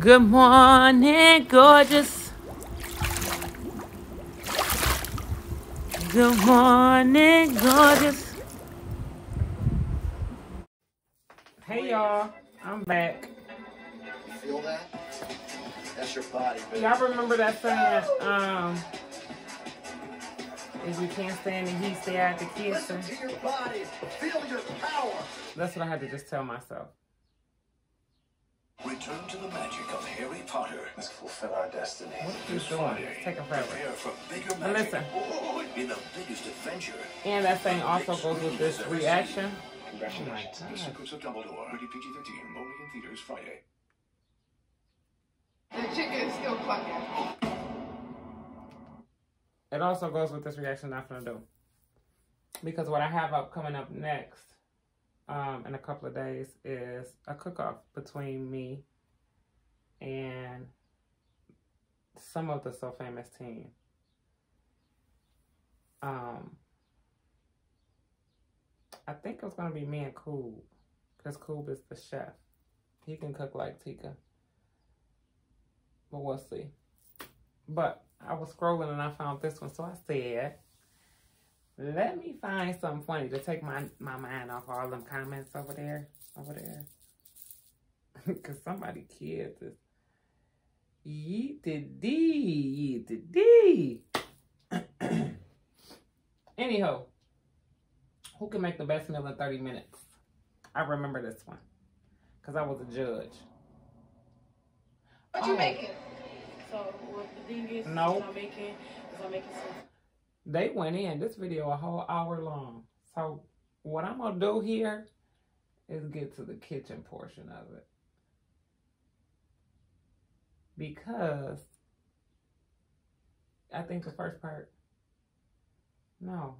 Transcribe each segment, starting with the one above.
Good morning, gorgeous. Good morning, gorgeous. Hey, y'all. I'm back. Feel that? That's your body. Y'all remember that saying, um, if you can't stand the heat, stay out the kitchen. to your body. Feel your power. That's what I had to just tell myself. Return to the magic of Harry Potter. Let's fulfill our destiny. What are you doing? It's taking forever. Prepare for bigger magic listen. Oh, in the biggest adventure. And that thing also goes with this reaction. Congratulations. Oh my The God. Secrets of Dumbledore. Rated PG-13. Only in theaters Friday. The chicken is still clucking. It also goes with this reaction I'm gonna do. Because what I have up coming up next, um, in a couple of days is a cook-off between me and some of the So Famous team. Um, I think it's gonna be me and Coob, because Coob is the chef. He can cook like Tika. But we'll see. But I was scrolling and I found this one, so I said, let me find something funny to take my, my mind off all them comments over there, over there. Because somebody killed this. Yeet the D, yeet the D. Anyhow, who can make the best meal in 30 minutes? I remember this one. Because I was a judge. What you Oh. making? So what the thing is, No. I'm making, is I'm making some. They went in this video a whole hour long. So what I'm gonna do here is get to the kitchen portion of it. Because I think the first part no.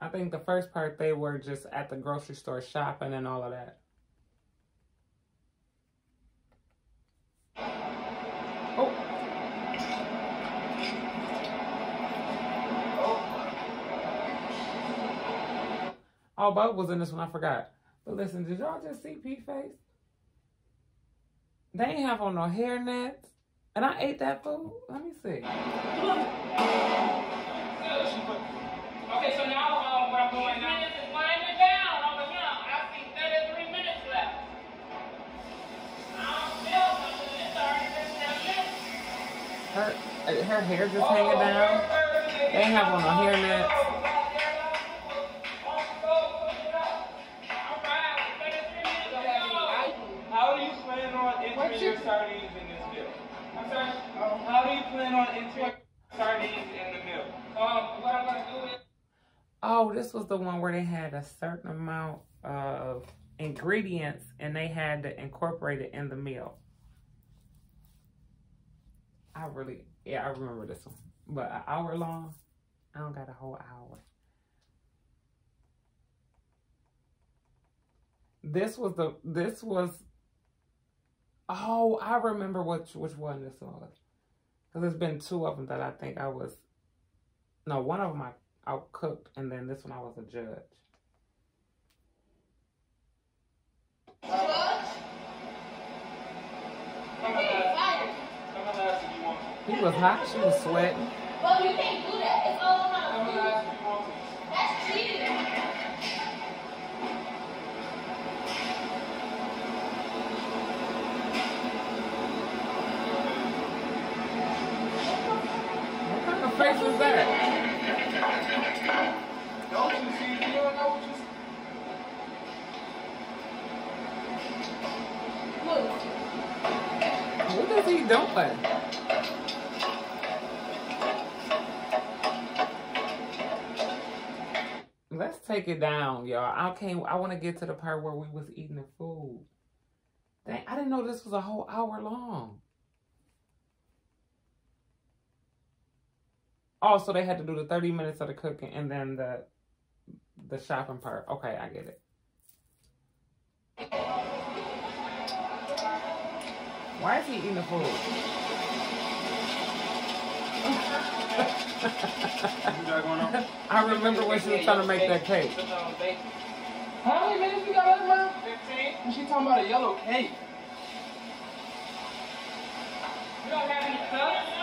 I think the first part they were just at the grocery store shopping and all of that. Oh, Bub was in this one. I forgot. But listen, did y'all just see P face? They ain't have on no hair nets. And I ate that food. Let me see. Okay, so now um, what I'm doing now is winding down over here. I see 33 minutes left. I'm still something. It's already been 10 minutes. Her uh, her hair just hanging down. They have on no hair Oh, this was the one where they had a certain amount of ingredients and they had to incorporate it in the meal. I really, yeah, I remember this one. But an hour long, I don't got a whole hour. This was the, this was, oh, I remember which, which one this was. Because there's been two of them that I think I was, no, one of them I I cooked, and then this one I was a judge. come on, last, come on, last if you want to. He was hot. She was sweating. Well, you can't do that. It's all on, around. last if you want to. That's cheating. What kind of face is that? Don't you see? You don't know what you What is he doing? Let's take it down, y'all. I can't. I want to get to the part where we was eating the food. Dang, I didn't know this was a whole hour long. Oh, so they had to do the thirty minutes of the cooking and then the the shopping part. Okay, I get it. Why is he eating the food? got going on? I remember when she was trying to make that cake. Put it on bacon. How many minutes we got left, man? 15. And she talking about a yellow cake. You don't have any cups?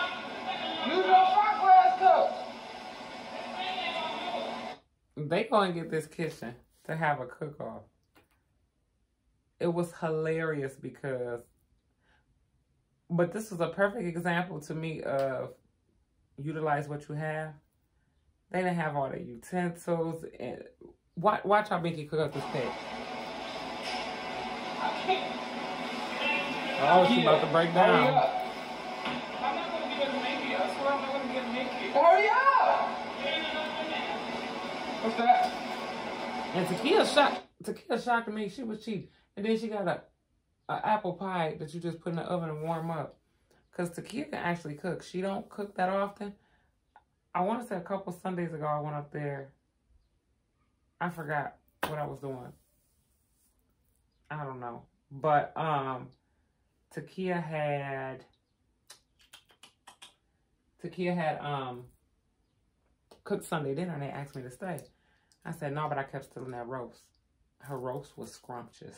Use your shot glass cups. They go and get this kitchen to have a cook off. It was hilarious because, but this was a perfect example to me of utilize what you have. They didn't have all the utensils and watch, watch how Binky cook up this pig. Oh, she about to break Hurry down. up. I'm not gonna give it to Mickey. I swear I'm not gonna give it to Mickey. Hurry up! What's that? And Takeeya shocked Takeeya shocked me. She was cheap. And then she got a, a apple pie that you just put in the oven and warm up. Cause Takeeya can actually cook. She don't cook that often. I want to say a couple Sundays ago I went up there. I forgot what I was doing. I don't know. But um Takeeya had Takeeya had um cooked Sunday dinner and they asked me to stay. I said no, but I kept stealing that roast. Her roast was scrumptious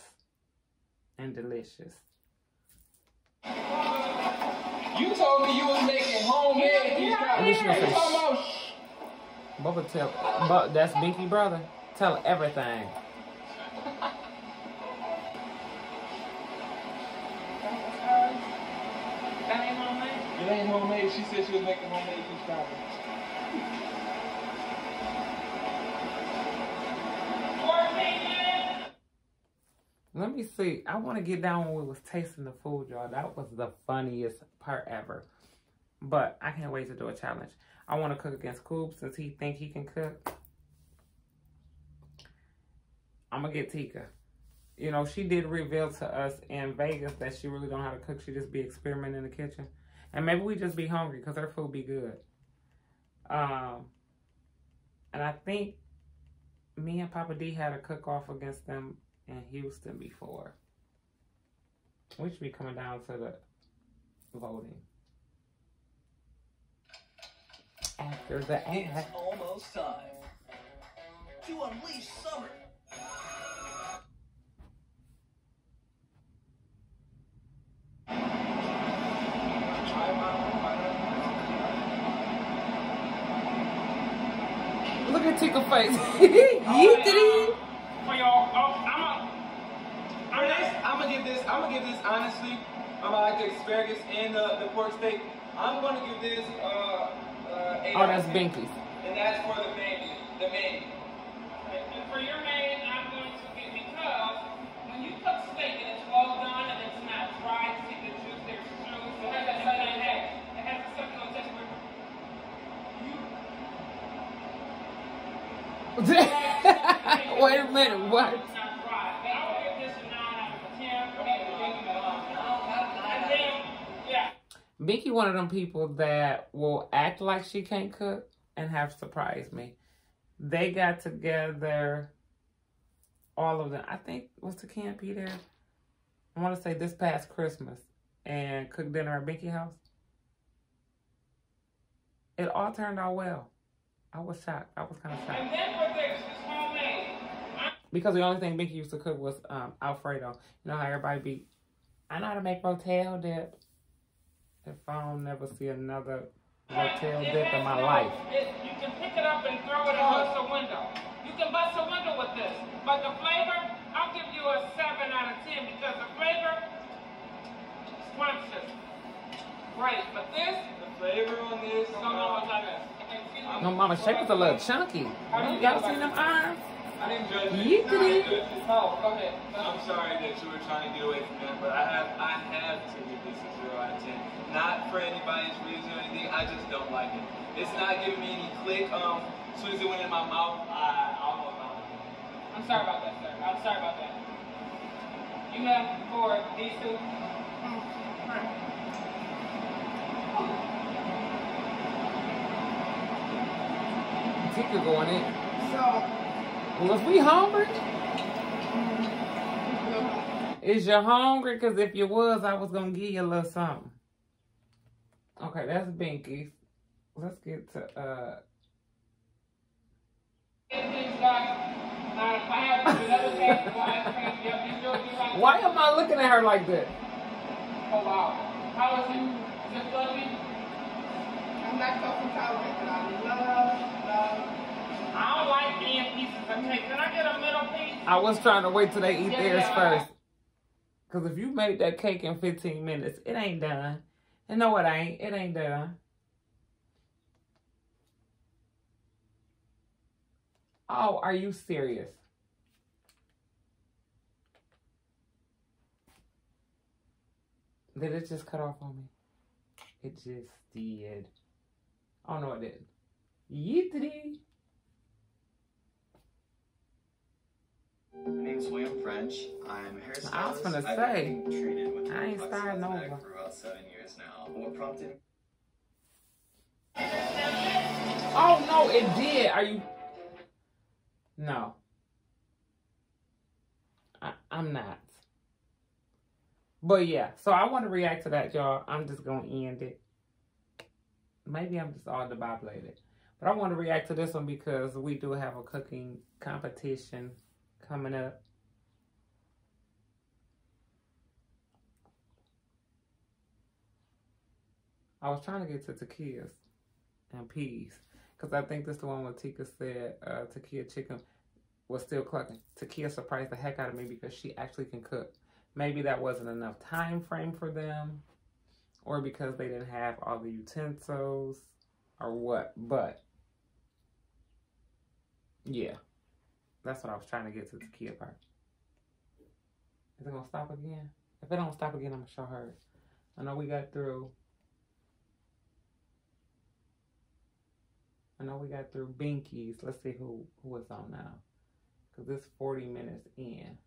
and delicious. You told me you was making homemade beef At least you You gonna say talking shh. about. Bubba tell, but that's Binky brother. Tell everything. That ain't homemade. It ain't homemade. She said she was making homemade beef Let me see. I want to get down when we was tasting the food, y'all. That was the funniest part ever. But I can't wait to do a challenge. I want to cook against Coop since he think he can cook. I'm gonna get Tika. You know, she did reveal to us in Vegas that she really don't know how to cook. She just be experimenting in the kitchen. And maybe we just be hungry because her food be good. Um, and I think me and Papa D had a cook off against them in Houston before. We should be coming down to the voting. After the ad. It's almost time to unleash summer. Look at Tika face. Oh, Yeetity. For I'm this, I'm gonna give this, I'm gonna give this honestly. I'm gonna like the asparagus and the, the pork steak. I'm gonna give this uh uh eight Oh, that's of 10. Binky's. And that's for the main, the main. And for your main, I'm going to get because when you cook steak and it's well done and it's not dry, see the juice, there's juice, it has a succulent taste. It has a succulent taste. where you. Wait a minute, what? Binky one of them people that will act like she can't cook and have surprised me. They got together, all of them. I think was the campy there. I want to say this past Christmas and cooked dinner at Binky house. It all turned out well. I was shocked. I was kind of shocked And then for this, homemade. because the only thing Binky used to cook was um, Alfredo. You know how everybody be. I know how to make rotel dip. If I don't never see another rotel It dip in my life. it- you can pick it up and throw it and bust a window. You can bust a window with this. But the flavor, I'll give you a 7 out of 10 because the flavor, scrumptious. Great. But this, The flavor on this. don't know what that is. Excuse. No, Mama Shake is a little chunky. Y'all seen them arms? I didn't judge it. Yeetity. No, go ahead. I'm sorry that you were trying to get away from that, but I have I have to give this a zero out of ten. Not for anybody's reason or anything. I just don't like it. It's not giving me any click. Um, as soon as it went in my mouth, I almost found it. I'm sorry about that, sir. I'm sorry about that. You have for these two. Tika going in. So, Was we hungry? Is you hungry? Because if you was, I was going to give you a little something. Okay, that's Binky. Let's get to, uh, Please, guys. Now, if I have another bag of ice cream, yep, you still be right. Why am I looking at her like that? Oh, wow. How is it? Is it fluffy? I'm lactose intolerant, but I love, love. I don't like eating pieces of cake. Can I get a middle piece? I was trying to wait till they eat Yeah, theirs yeah. first. Cause if you made that cake in 15 minutes, it ain't done. And no, it ain't. It ain't done. Oh, are you serious? Did it just cut off on me? It just did. Oh no, it didn't. Yeetity. My name's William French. I'm a hairstylist. I was gonna I've say, been being with I ain't starting over. for about seven years now. What prompted Oh no, it did. Are you? No. I, I'm not. But yeah, so I want to react to that, y'all. I'm just gonna end it. Maybe I'm just all debobulated. But I want to react to this one because we do have a cooking competition coming up. I was trying to get to Takeeya's and peas. Because I think this the one where Tika said uh, Takeeya chicken was still clucking. Takeeya surprised the heck out of me because she actually can cook. Maybe that wasn't enough time frame for them. Or because they didn't have all the utensils. Or what. But. Yeah. That's what I was trying to get to the Takeeya part. Is it to stop again? If it don't stop again, I'm to show her. I know we got through I know we got through Binkies. Let's see who who is on now. Because it's 40 minutes in.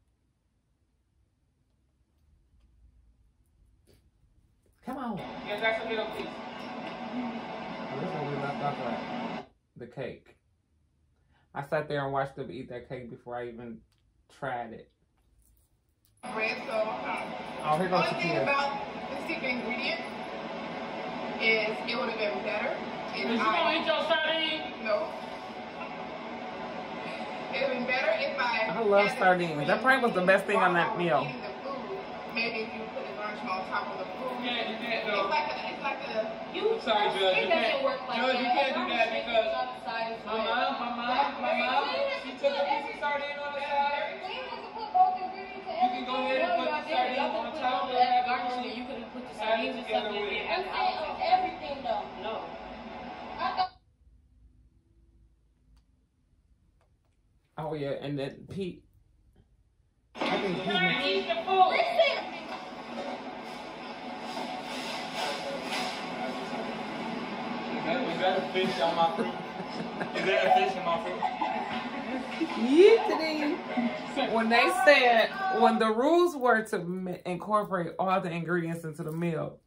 Come on. Yes, that's a middle piece. This one we left off at. The cake. I sat there and watched them eat that cake before I even tried it. bread, so um, Oh, here goes only thing about the secret ingredient is it would have been better if Is you gonna I eat your sardine? no. It would have been better if I. I love had sardines. That probably was the best thing on that meal. eating the food, maybe if you put the garnish on top of the food. can't, you can't, It's like a, it's like a. I'm sorry, Judge. It doesn't work like Judge, that. you that because Size my mom, my mom, my mom, she took a piece of sardine on the side. You can go ahead and put the sardine on top of that garnish. You could have put the Add it sardines or together something with in it. there. I'm saying on everything though. No. I thought Oh, yeah. And then Pete. I think Can I Pete. eat the food? listen. Is that a fish on my fruit? Is that a fish on my fruit? When they said, when the rules were to incorporate all the ingredients into the meal,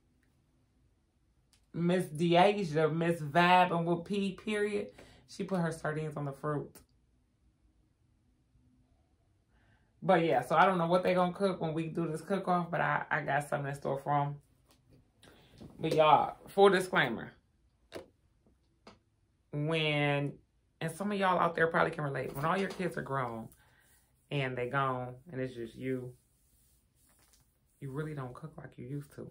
Miss Deasia, Miss Vibe, and with P, period, she put her sardines on the fruit. But yeah, so I don't know what they gonna cook when we do this cook off, but I, I got something in store for them. But y'all, full disclaimer. When, and some of y'all out there probably can relate, when all your kids are grown and they gone and it's just you, you really don't cook like you used to.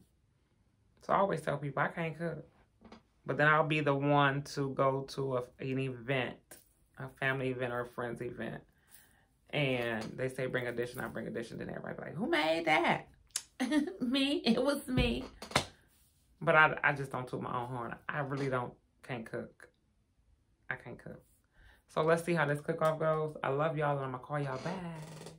So I always tell people I can't cook. But then I'll be the one to go to a, an event, a family event or a friend's event. And they say bring a dish and I bring a dish and then everybody like, who made that? me, it was me. But I, I just don't toot my own horn. I really don't, can't cook. I can't cook. So let's see how this cook off goes. I love y'all and I'm gonna call y'all back.